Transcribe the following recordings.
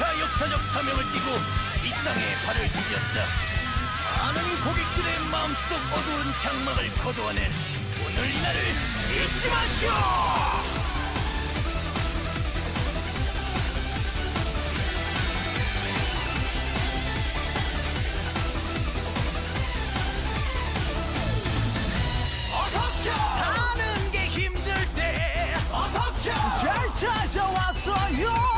역사적 사명을 띠고 이 땅에 발을 디뎠다. 많은 고객들의 마음속 어두운 장막을 거둬낸 오늘 이날을 잊지 마시오! 사는 게 힘들 때 어서오쇼! 잘 찾아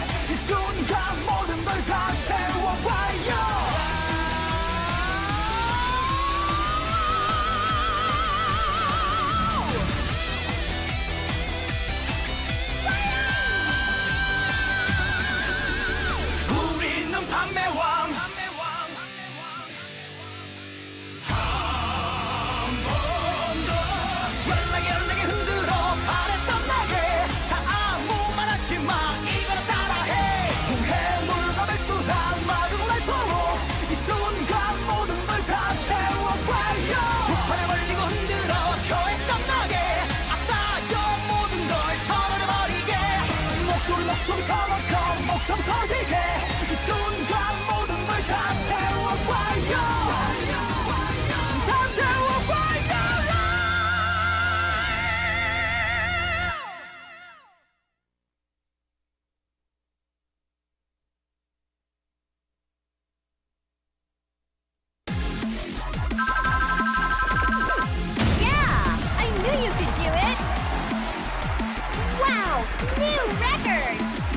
숨이 커먹고 목좀 터지게 이 순간 모든 걸 다 태워봐요. New record!